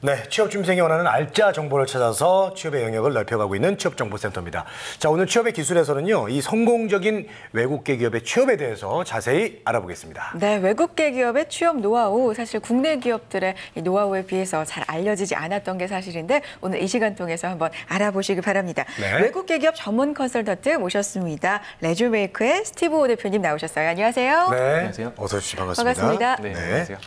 네, 취업 준비생이 원하는 알짜 정보를 찾아서 취업의 영역을 넓혀가고 있는 취업정보센터입니다. 자, 오늘 취업의 기술에서는요, 이 성공적인 외국계 기업의 취업에 대해서 자세히 알아보겠습니다. 네, 외국계 기업의 취업 노하우 사실 국내 기업들의 이 노하우에 비해서 잘 알려지지 않았던 게 사실인데 오늘 이 시간 통해서 한번 알아보시기 바랍니다. 네. 외국계 기업 전문 컨설턴트 모셨습니다. 레주메이크의 스티브 오 대표님 나오셨어요. 안녕하세요. 네, 안녕하세요. 어서 오십시오. 반갑습니다. 반갑습니다. 네, 네. 안녕하세요.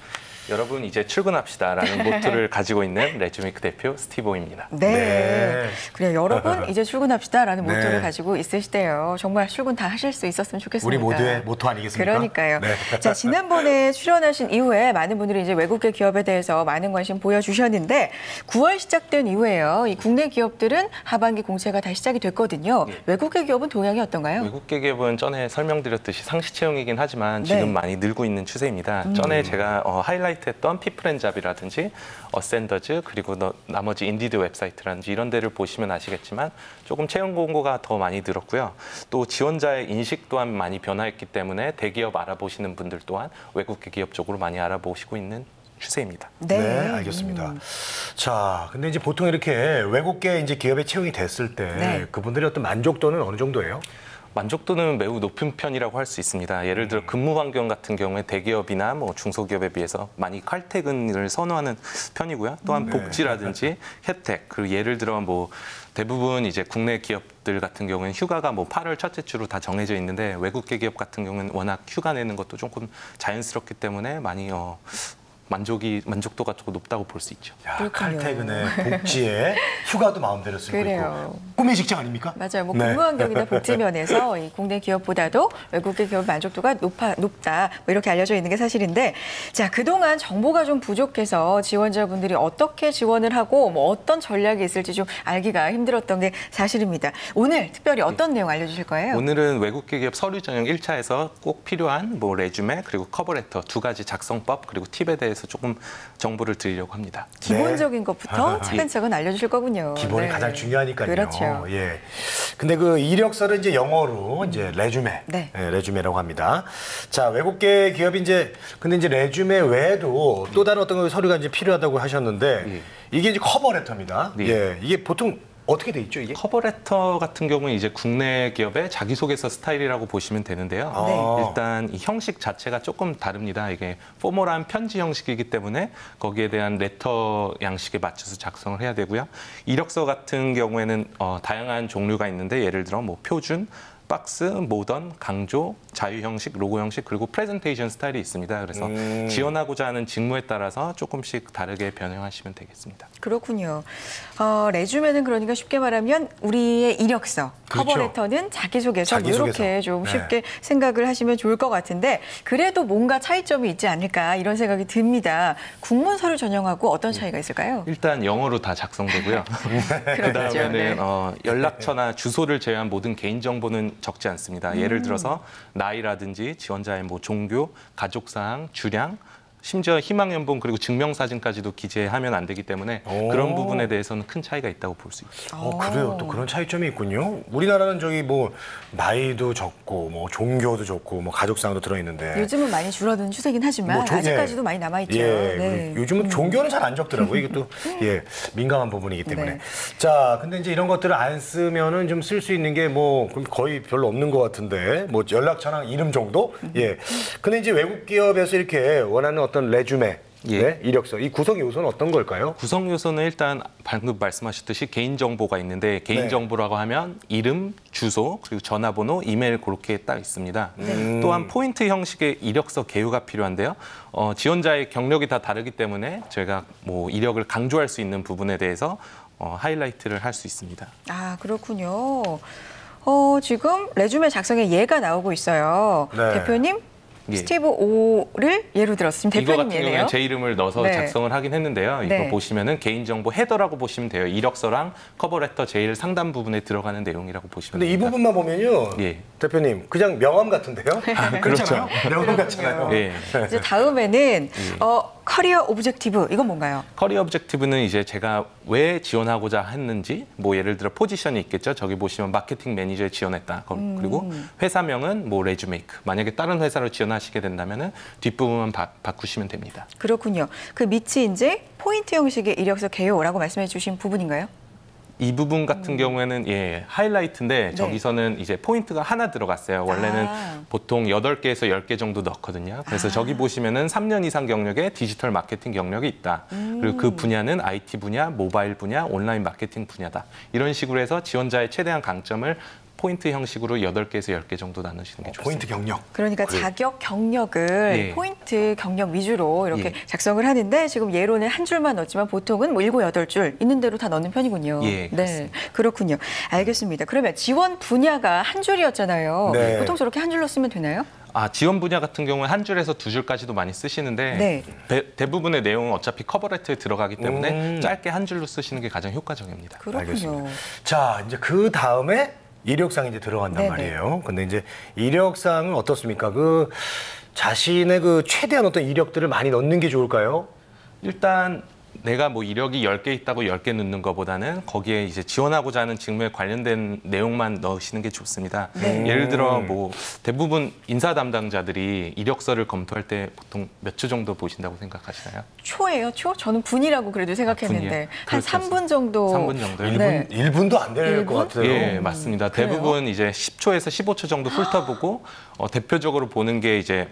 여러분 이제 출근합시다라는 모토를 가지고 있는 레주메이크 대표 스티브입니다. 네. 네. 그래요. 여러분 이제 출근합시다라는 네. 모토를 가지고 있으시대요. 정말 출근 다 하실 수 있었으면 좋겠습니다. 우리 모두의 모토 아니겠습니까? 그러니까요. 네. 자 지난번에 출연하신 이후에 많은 분들이 이제 외국계 기업에 대해서 많은 관심 보여주셨는데 9월 시작된 이후에요. 이 국내 기업들은 하반기 공채가 다시 시작이 됐거든요. 예. 외국계 기업은 동향이 어떤가요? 외국계 기업은 전에 설명드렸듯이 상시 채용이긴 하지만 네. 음. 지금 많이 늘고 있는 추세입니다. 전에 제가 어, 하이라이트 했던 피플앤잡이라든지 어센더즈 그리고 너- 나머지 Indeed 웹사이트라든지 이런 데를 보시면 아시겠지만 조금 채용 공고가 더 많이 늘었고요. 또 지원자의 인식 또한 많이 변화했기 때문에 대기업 알아보시는 분들 또한 외국계 기업 쪽으로 많이 알아보시고 있는 추세입니다. 네, 알겠습니다. 자, 근데 이제 보통 이렇게 외국계 이제 기업에 채용이 됐을 때 네. 그분들의 어떤 만족도는 어느 정도예요? 만족도는 매우 높은 편이라고 할 수 있습니다. 예를 들어 근무 환경 같은 경우에 대기업이나 뭐 중소기업에 비해서 많이 칼퇴근을 선호하는 편이고요. 또한 네. 복지라든지 혜택, 그리고 예를 들어 뭐 대부분 이제 국내 기업들 같은 경우는 휴가가 뭐 8월 첫째 주로 다 정해져 있는데 외국계 기업 같은 경우는 워낙 휴가 내는 것도 조금 자연스럽기 때문에 많이 어 만족이 만족도가 조금 높다고 볼 수 있죠. 야. 칼퇴근에 복지에 휴가도 마음대로 쓰고 그래요. 있고 꿈의 직장 아닙니까? 맞아요. 뭐 네. 근무 환경이나 복지 면에서 이 국내 기업보다도 외국계 기업 만족도가 높아, 높다. 뭐 이렇게 알려져 있는 게 사실인데 자 그동안 정보가 좀 부족해서 지원자분들이 어떻게 지원을 하고 뭐 어떤 전략이 있을지 좀 알기가 힘들었던 게 사실입니다. 오늘 특별히 어떤 내용 알려주실 거예요? 오늘은 외국계 기업 서류 전형 1차에서 꼭 필요한 뭐 레주메 그리고 커버레터 두 가지 작성법 그리고 팁에 대해서 조금 정보를 드리려고 합니다. 기본적인 것부터 차근차근 알려주실 거군요. 네. 기본이 네. 가장 중요하니까요. 그렇죠. 예. 근데 그 이력서를 이제 영어로 이제 레주메, 네. 예, 레주메라고 합니다. 자 외국계 기업이 이제 근데 이제 레주메 외에도 또 다른 어떤 서류가 이제 필요하다고 하셨는데 예. 이게 이제 커버레터입니다. 네. 예. 이게 보통 어떻게 돼 있죠 이게? 커버레터 같은 경우는 이제 국내 기업의 자기소개서 스타일이라고 보시면 되는데요. 네. 일단 이 형식 자체가 조금 다릅니다. 이게 포멀한 편지 형식이기 때문에 거기에 대한 레터 양식에 맞춰서 작성을 해야 되고요. 이력서 같은 경우에는 어, 다양한 종류가 있는데 예를 들어 뭐 표준, 박스, 모던, 강조, 자유 형식, 로고 형식 그리고 프레젠테이션 스타일이 있습니다. 그래서 음. 지원하고자 하는 직무에 따라서 조금씩 다르게 변형하시면 되겠습니다. 그렇군요. 어, resume는 그러니까 쉽게 말하면 우리의 이력서, 그렇죠. cover letter는 자기소개서, 뭐 자기소개서. 이렇게 좀 네. 쉽게 생각을 하시면 좋을 것 같은데 그래도 뭔가 차이점이 있지 않을까 이런 생각이 듭니다. 국문 서류 전형하고 어떤 차이가 있을까요? 일단 영어로 다 작성되고요. 그렇죠. 그다음에는 네. 어, 연락처나 주소를 제외한 모든 개인 정보는 적지 않습니다. 음. 예를 들어서 나이라든지 지원자의 뭐 종교, 가족 사항, 주량 심지어 희망 연봉 그리고 증명 사진까지도 기재하면 안 되기 때문에 오. 그런 부분에 대해서는 큰 차이가 있다고 볼 수 있습니다. 어 그래요. 또 그런 차이점이 있군요. 우리나라는 저기 뭐 나이도 적고 뭐 종교도 적고 뭐 가족상도 들어 있는데. 요즘은 많이 줄어드는 추세긴 하지만 뭐 조- 아직까지도 예. 많이 남아 있죠. 예, 네. 요즘은 종교는 잘 안 적더라고요. 이게 또 예, 민감한 부분이기 때문에. 네. 자, 근데 이제 이런 것들을 안 쓰면은 좀 쓸 수 있는 게 뭐 거의 별로 없는 것 같은데 뭐 연락처나 이름 정도? 예. 근데 이제 외국 기업에서 이렇게 원하는 어떤 레주메, 예. 네? 이력서 이 구성 요소는 어떤 걸까요? 구성 요소는 일단 방금 말씀하셨듯이 개인 정보가 있는데 개인 네. 정보라고 하면 이름, 주소, 그리고 전화번호, 이메일 그렇게 딱 있습니다. 네. 또한 포인트 형식의 이력서 개요가 필요한데요. 어, 지원자의 경력이 다 다르기 때문에 저희가 뭐 이력을 강조할 수 있는 부분에 대해서 어, 하이라이트를 할 수 있습니다. 아 그렇군요. 어, 지금 resume 작성에 예가 나오고 있어요. 네. 대표님 예. 스티브 오를 예로. 지금 이거 같은 대표님 예네요. 경우는 제 이름을 넣어서 네. 작성을 하긴 했는데요. 이거 네. 보시면은 개인정보 header라고 보시면 돼요. 이력서랑 cover letter 제일 상단 부분에 들어가는 내용이라고 보시면 근데 이 됩니다. 부분만 보면요. 예. 대표님, 그냥 명함 같은데요? 그렇죠. 그렇잖아요. 명함 같잖아요. 예. 이제 다음에는 어, career objective 이건 뭔가요? career objective는 이제 제가 왜 지원하고자 했는지 뭐 예를 들어 포지션이 있겠죠. 저기 보시면 마케팅 매니저에 지원했다. 거- 그리고 회사명은 뭐 레주메이크. 만약에 다른 회사로 지원하시게 된다면은 뒷부분만 바, 바꾸시면 됩니다. 그렇군요. 그 밑이 이제 포인트 형식의 이력서 개요라고 말씀해 주신 부분인가요? 이 부분 같은 경우에는 예, 하이라이트인데 네. 저기서는 이제 포인트가 하나 들어갔어요. 원래는 아. 보통 8개에서 10개 정도 넣거든요. 그래서 아. 저기 보시면은 3년 이상 경력의 디지털 마케팅 경력이 있다. 그리고 음. 그 분야는 IT 분야, 모바일 분야, 온라인 마케팅 분야다. 이런 식으로 해서 지원자의 최대한 강점을 포인트 형식으로 8개에서 10개 정도 나누시는 게 좋습니다. 포인트 경력. 그러니까 그래요. 자격 경력을 예. 포인트 경력 위주로 이렇게 예. 작성을 하는데 지금 예로는 한 줄만 넣었지만 보통은 뭐 일곱 여덟 줄 있는 대로 다 넣는 편이군요. 예, 네. 그렇군요. 알겠습니다. 그러면 지원 분야가 한 줄이었잖아요. 네. 보통 저렇게 한 줄로 쓰면 되나요? 아, 지원 분야 같은 경우는 한 줄에서 두 줄까지도 많이 쓰시는데 네. 대, 부분의 내용은 어차피 커버레터에 들어가기 때문에 음. 짧게 한 줄로 쓰시는 게 가장 효과적입니다. 그렇군요. 알겠습니다. 자, 이제 그 다음에 이력상이 이제 들어간단 네네. 말이에요. 근데 이제 이력상은 어떻습니까? 그 자신의 그 최대한 어떤 이력들을 많이 넣는 게 좋을까요? 일단 내가 뭐 이력이 10개 있다고 10개 넣는 것보다는 거기에 이제 지원하고자 하는 직무에 관련된 내용만 넣으시는 게 좋습니다. 네. 예를 들어 뭐 대부분 인사 담당자들이 이력서를 검토할 때 보통 몇초 정도 보신다고 생각하시나요? 초예요, 초? 저는 분이라고 그래도 생각했는데 분이요? 한 그렇죠. 3분 정도. 3분 정도요? 일 네. 분 일분도 안 될 것? 같아요. 예, 맞습니다. 그래요? 대부분 이제 10초에서 15초 정도 훑어보고 어, 대표적으로 보는 게 이제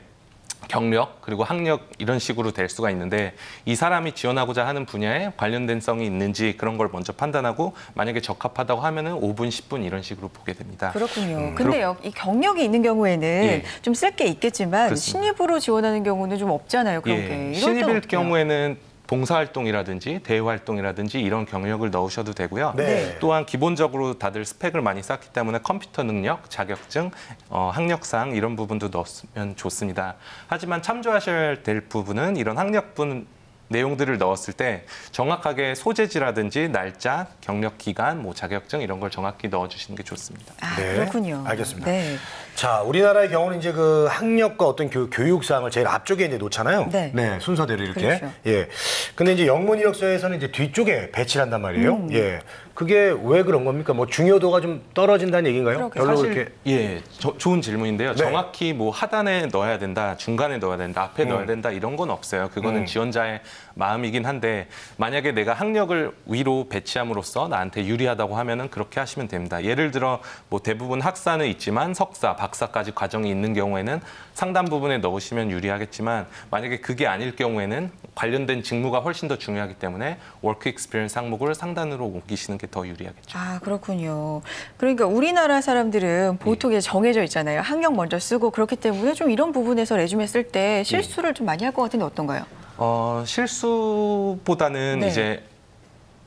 경력 그리고 학력 이런 식으로 될 수가 있는데 이 사람이 지원하고자 하는 분야에 관련된 성이 있는지 그런 걸 먼저 판단하고 만약에 적합하다고 하면은 5분, 10분 이런 식으로 보게 됩니다. 그렇군요. 근데 여- 이 경력이 있는 경우에는 음, 예. 좀쓸 게 있겠지만 그렇습니다. 신입으로 지원하는 경우는 좀 없잖아요. 그런 게. 예, 신입일 어떻게 해요? 경우에는 봉사활동이라든지 대외활동이라든지 이런 경력을 넣으셔도 되고요. 네. 또한 기본적으로 다들 스펙을 많이 쌓기 때문에 컴퓨터 능력, 자격증, 어, 학력상 이런 부분도 넣었으면 좋습니다. 하지만 참조하셔야 될 부분은 이런 학력분 내용들을 넣었을 때 정확하게 소재지라든지 날짜, 경력 기간, 뭐 자격증 이런 걸 정확히 넣어주시는 게 좋습니다. 아, 네, 그렇군요. 알겠습니다. 네. 자, 우리나라의 경우는 이제 그 학력과 어떤 교, 교육상을 제일 앞쪽에 이제 놓잖아요. 네. 순서대로 이렇게. 그렇죠. 예. 근데 이제 영문 이력서에서는 이제 뒤쪽에 배치를 한단 말이에요. 음. 예. 그게 왜 그런 겁니까? 뭐 중요도가 좀 떨어진다는 얘기인가요? 별로 사실 그렇게. 예 저- 좋은 질문인데요. 네. 정확히 뭐 하단에 넣어야 된다, 중간에 넣어야 된다, 앞에 음. 넣어야 된다 이런 건 없어요. 그거는 음. 지원자의 마음이긴 한데 만약에 내가 학력을 위로 배치함으로써 나한테 유리하다고 하면은 그렇게 하시면 됩니다. 예를 들어 뭐 대부분 학사는 있지만 석사, 박사까지 과정이 있는 경우에는 상당 부분에 넣으시면 유리하겠지만 만약에 그게 아닐 경우에는 관련된 직무가 훨씬 더 중요하기 때문에 work experience 항목을 상단으로 옮기시는 게더 유리하겠죠. 아, 그렇군요. 그러니까 우리나라 사람들은 보통 이제 정해져 있잖아요. 학력 먼저 쓰고 그렇기 때문에 좀 이런 부분에서 resume 쓸 때 실수를 좀 많이 할 것 같은데 어떤가요? 어, 실수보다는 네. 이제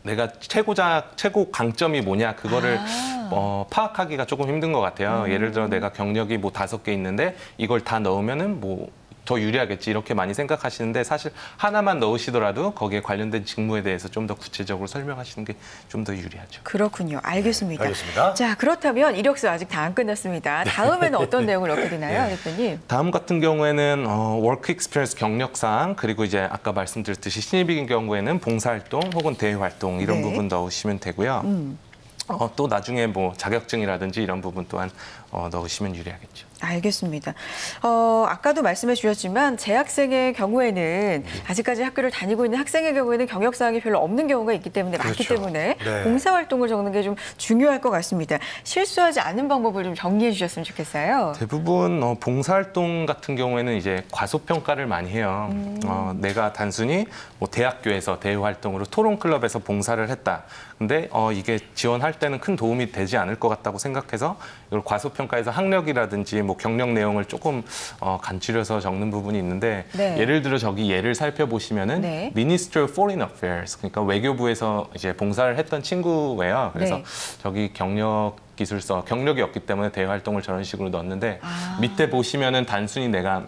내가 최고자 최고 강점이 뭐냐 그거를 아. 어, 파악하기가 조금 힘든 것 같아요. 예를 들어 내가 경력이 뭐 다섯 개 있는데 이걸 다 넣으면은 뭐 더 유리하겠지 이렇게 많이 생각하시는데 사실 하나만 넣으시더라도 거기에 관련된 직무에 대해서 좀 더 구체적으로 설명하시는 게 좀 더 유리하죠. 그렇군요. 알겠습니다. 알겠습니다. 자, 그렇다면 이력서 아직 다 안 끝났습니다. 다음에는 어떤 내용을 넣게 되나요, 대표님? 다음 같은 경우에는 어, work experience 경력사항 그리고 이제 아까 말씀드렸듯이 신입인 경우에는 봉사활동 혹은 대외활동 이런 네. 부분 넣으시면 되고요. 음. 어, 또 나중에 뭐 자격증이라든지 이런 부분 또한 어, 넣으시면 유리하겠죠. 알겠습니다. 어, 아까도 말씀해 주셨지만 재학생의 경우에는 아직까지 학교를 다니고 있는 학생의 경우에는 경력 사항이 별로 없는 경우가 있기 때문에 많기 그렇죠. 때문에 네. 봉사 활동을 적는 게 좀 중요할 것 같습니다. 실수하지 않는 방법을 좀 정리해 주셨으면 좋겠어요. 대부분 어, 봉사 활동 같은 경우에는 이제 과소 평가를 많이 해요. 음. 어, 내가 단순히 뭐 대학교에서 대외 활동으로 토론 클럽에서 봉사를 했다. 근데 어, 이게 지원할 때는 큰 도움이 되지 않을 것 같다고 생각해서 이걸 과소 평가해서 학력이라든지 뭐 경력 내용을 조금 어, 간추려서 적는 부분이 있는데 네. 예를 들어 저기 예를 살펴보시면은 네. Ministry of Foreign Affairs 그러니까 외교부에서 이제 봉사를 했던 친구예요. 그래서 네. 저기 경력 기술서 경력이 없기 때문에 대외 활동을 저런 식으로 넣었는데 아. 밑에 보시면은 단순히 내가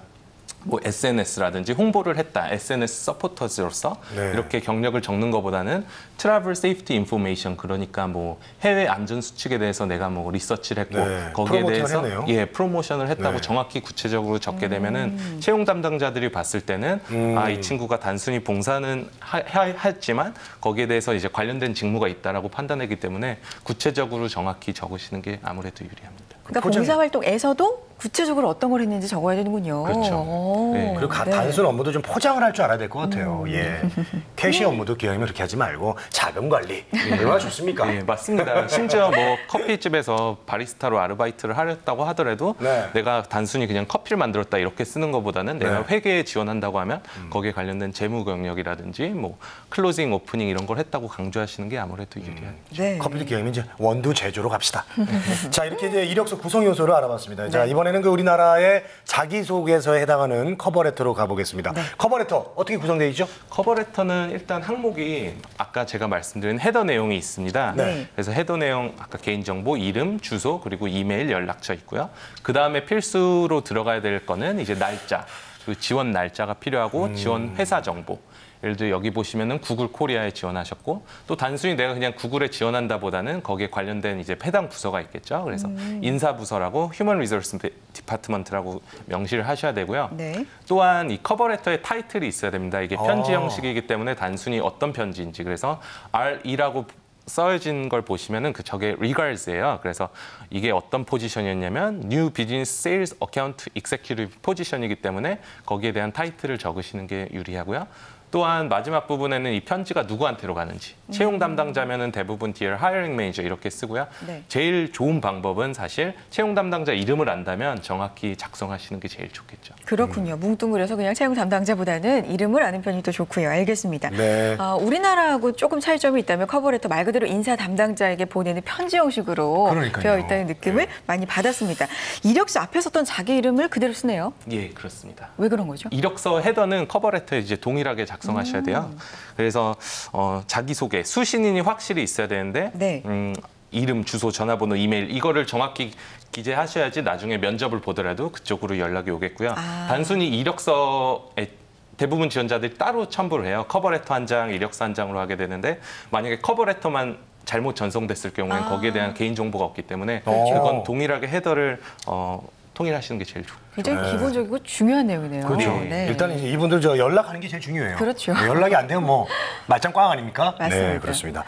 뭐 SNS라든지 홍보를 했다. SNS 서포터즈로서 네. 이렇게 경력을 적는 것보다는 travel safety information 그러니까 뭐 해외 안전 수칙에 대해서 내가 뭐 리서치를 했고 네, 거기에 대해서 했네요. 예 프로모션을 했다고 네. 정확히 구체적으로 적게 음. 되면은 채용 담당자들이 봤을 때는 음. 아 이 친구가 단순히 봉사는 하, 하- 했지만 거기에 대해서 이제 관련된 직무가 있다라고 판단하기 때문에 구체적으로 정확히 적으시는 게 아무래도 유리합니다. 그러니까 포장- 봉사 활동에서도 구체적으로 어떤 걸 했는지 적어야 되는군요. 그렇죠. 오, 네, 그리고 가- 네. 단순 업무도 좀 포장을 할 줄 알아야 될 것 같아요. 예. cash 업무도 기왕이면 그렇게 하지 말고 자금 관리 얼마나 좋습니까? 네, 맞습니다. 심지어 뭐 커피집에서 바리스타로 아르바이트를 했다고 하더라도 네. 내가 단순히 그냥 커피를 만들었다 이렇게 쓰는 것보다는 내가 네. 회계에 지원한다고 하면 거기에 관련된 재무 경력이라든지 뭐 closing, 오프닝 이런 걸 했다고 강조하시는 게 아무래도 유리한. 네. 커피도 기왕이면 이제 원두 제조로 갑시다. 자 이렇게 이제 이력서 구성 요소를 알아봤습니다. 자 이번 에는 그 우리나라의 자기소개서에 해당하는 커버레터로 가보겠습니다. 커버레터 어떻게 구성되어 있죠? 커버레터는 일단 항목이 아까 제가 말씀드린 헤더 내용이 있습니다. 네. 그래서 헤더 내용 아까 개인정보, 이름, 주소 그리고 이메일, 연락처 있고요. 그 다음에 필수로 들어가야 될 거는 이제 날짜, 그 지원 날짜가 필요하고 지원 회사 정보. 예를 들어 여기 보시면은 구글 코리아에 지원하셨고 또 단순히 내가 그냥 구글에 지원한다보다는 거기에 관련된 이제 해당 부서가 있겠죠. 그래서 인사 부서라고 human resource department라고 명시를 하셔야 되고요. 네. 또한 이 cover letter에 타이틀이 있어야 됩니다. 이게 편지 아. 형식이기 때문에 단순히 어떤 편지인지 그래서 RE라고 써진 걸 보시면은 그 저게 regards예요. 그래서 이게 어떤 포지션이었냐면 New Business Sales Account Executive 포지션이기 때문에 거기에 대한 타이틀을 적으시는 게 유리하고요. 또한 마지막 부분에는 이 편지가 누구한테로 가는지 채용 담당자면은 대부분 Dear Hiring Manager 이렇게 쓰고요. 네. 제일 좋은 방법은 사실 채용 담당자 이름을 안다면 정확히 작성하시는 게 제일 좋겠죠. 그렇군요. 뭉뚱그려서 그냥 채용 담당자보다는 이름을 아는 편이 더 좋고요. 알겠습니다. 네. 아, 우리나라하고 조금 차이점이 있다면 커버레터 말 그대로 인사 담당자에게 보내는 편지 형식으로 그러니까요. 되어 있다는 느낌을 많이 받았습니다. 이력서 앞에 썼던 자기 이름을 그대로 쓰네요. 예, 그렇습니다. 왜 그런 거죠? 이력서 헤더는 커버레터에 이제 동일하게 작성 하셔야 돼요. 그래서 어, 자기소개, 수신인이 확실히 있어야 되는데 네. 음, 이름, 주소, 전화번호, 이메일 이거를 정확히 기재하셔야지 나중에 면접을 보더라도 그쪽으로 연락이 오겠고요. 아. 단순히 이력서에 대부분 지원자들이 따로 첨부를 해요. 커버레터 한 장, 이력서 한 장으로 하게 되는데 만약에 커버레터만 잘못 전송됐을 경우에는 아. 거기에 대한 개인 정보가 없기 때문에 그렇죠. 그건 동일하게 헤더를 어, 통일하시는 게 제일 좋고. 굉장히 기본적이고 중요한 내용이네요. 그렇죠. 네. 일단 이제 이분들 저 연락하는 게 제일 중요해요. 그렇죠. 네, 연락이 안 되면 뭐 말짱 꽝 아닙니까? 맞습니다. 네, 그렇습니다.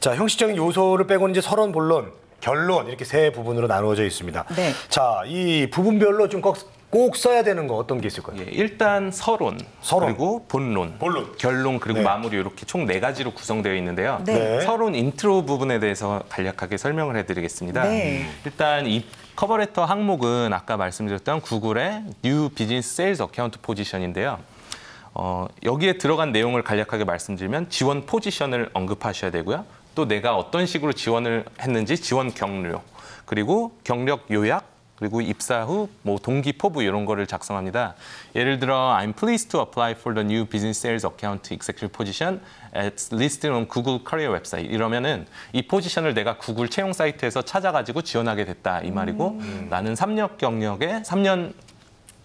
자, 형식적인 요소를 빼고는 이제 서론, 본론, 결론 이렇게 세 부분으로 나누어져 있습니다. 네. 자, 이 부분별로 좀꼭 꼭 써야 되는 거 어떤 게 있을까요? 예, 일단 서론, 서론. 그리고 본론, 본론. 결론 그리고 네. 마무리 이렇게 총 네 가지로 구성되어 있는데요. 네. 네. 서론 인트로 부분에 대해서 간략하게 설명을 해드리겠습니다. 네. 일단 이 커버레터 항목은 아까 말씀드렸던 구글의 New Business Sales Account 포지션인데요. 어, 여기에 들어간 내용을 간략하게 말씀드리면 지원 포지션을 언급하셔야 되고요. 또 내가 어떤 식으로 지원을 했는지 지원 경로 그리고 경력 요약 그리고 입사 후 뭐 동기 포부 이런 거를 작성합니다. 예를 들어 I'm pleased to apply for the new business sales account executive position as listed on Google Career website. 이러면은 이 포지션을 내가 구글 채용 사이트에서 찾아가지고 지원하게 됐다 이 말이고 나는 3년 경력에 3년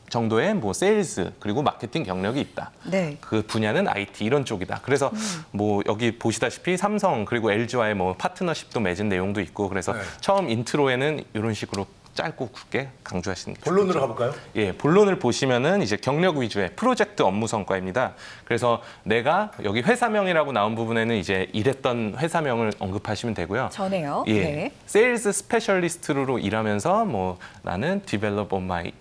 정도의 뭐 세일즈 그리고 마케팅 경력이 있다. 네. 그 분야는 IT 이런 쪽이다. 그래서 뭐 여기 보시다시피 삼성 그리고 LG와의 뭐 파트너십도 맺은 내용도 있고 그래서 네. 처음 intro에는 이런 식으로 짧고 굵게 강조하시는 게 본론으로 가볼까요? 예, 본론을 보시면은 이제 경력 위주의 프로젝트 업무 성과입니다. 그래서 내가 여기 회사명이라고 나온 부분에는 이제 일했던 회사명을 언급하시면 되고요. 전에요. 예, 네. sales specialist로 일하면서 뭐 나는 develop on my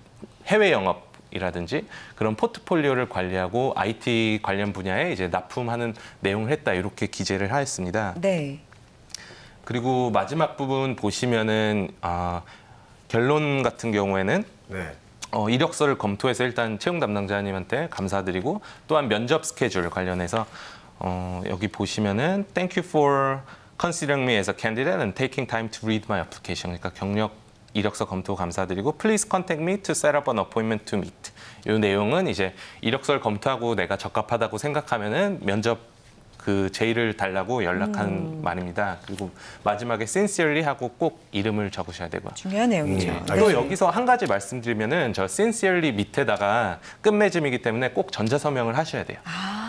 해외 영업 이라든지 그런 포트폴리오를 관리하고 IT 관련 분야에 이제 납품하는 내용을 했다 이렇게 기재를 하였습니다. 네. 그리고 마지막 부분 보시면은 아, 결론 같은 경우에는 네. 어, 이력서를 검토해서 일단 채용 담당자님한테 감사드리고 또한 면접 스케줄 관련해서 어, 여기 보시면은 Thank you for considering me as a candidate and taking time to read my application. 그러니까 경력 이력서 검토 감사드리고 Please contact me to set up an appointment to meet. 이 내용은 이제 이력서를 검토하고 내가 적합하다고 생각하면은 면접 그 제의를 달라고 연락한 음. 말입니다. 그리고 마지막에 sincerely 하고 꼭 이름을 적으셔야 되고요. 중요한 내용이죠. 음, 또 여기서 한 가지 말씀드리면은 저 sincerely 밑에다가 끝맺음이기 때문에 꼭 전자 서명을 하셔야 돼요.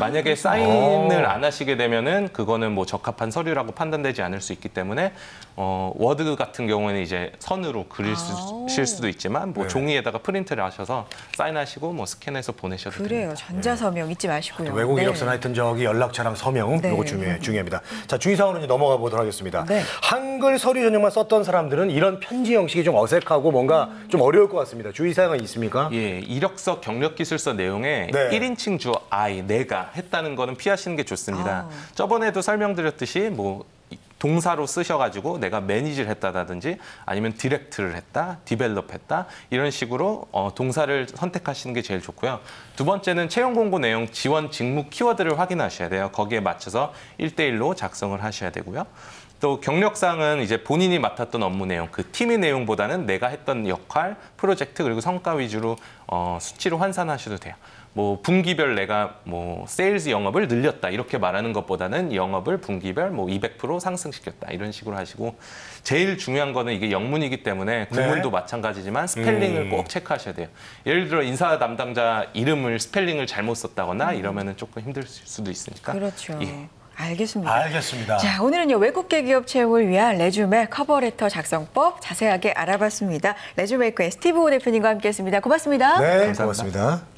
만약에 사인을 오. 안 하시게 되면은 그거는 뭐 적합한 서류라고 판단되지 않을 수 있기 때문에 어, 워드 같은 경우에는 이제 선으로 그리실 수도 있지만 뭐 네. 종이에다가 프린트를 하셔서 사인하시고 뭐 스캔해서 보내셔도 그래요. 됩니다. 전자 서명 잊지 마시고요. 외국 네. 이력서나 하여튼 저기 연락처랑 서명 네. 요거 중요해, 중요합니다. 자 주의 사항으로 이제 넘어가 보도록 하겠습니다. 네. 한글 서류 전형만 썼던 사람들은 이런 편지 형식이 좀 어색하고 뭔가 좀 어려울 것 같습니다. 주의 사항은 있습니까? 예, 이력서 경력 기술서 내용에 네. 일 1인칭 주어 I, 내가 했다는 거는 피하시는 게 좋습니다. 아. 저번에도 설명드렸듯이 뭐 동사로 쓰셔가지고 내가 manage를 했다든지 아니면 direct를 했다, develop 했다 이런 식으로 어, 동사를 선택하시는 게 제일 좋고요. 두 번째는 채용 공고 내용 지원 직무 키워드를 확인하셔야 돼요. 거기에 맞춰서 일대일로 작성을 하셔야 되고요. 또 경력상은 이제 본인이 맡았던 업무 내용, 그 팀의 내용보다는 내가 했던 역할, 프로젝트 그리고 성과 위주로 어, 수치로 환산하셔도 돼요. 뭐 분기별 내가 뭐 세일즈 영업을 늘렸다 이렇게 말하는 것보다는 영업을 분기별 뭐 200% 상승시켰다 이런 식으로 하시고 제일 중요한 거는 이게 영문이기 때문에 국문도 마찬가지지만 스펠링을 음. 꼭 체크하셔야 돼요. 예를 들어 인사 담당자 이름을 스펠링을 잘못 썼다거나 이러면은 조금 힘들 수도 있으니까. 그렇죠. 예. 알겠습니다. 알겠습니다. 자, 오늘은요, 외국계 기업 채용을 위한 résumé cover letter 작성법 자세하게 알아봤습니다. 레주메이커의 스티브 오 대표님과 함께 했습니다. 고맙습니다. 네, 감사합니다. 고맙습니다.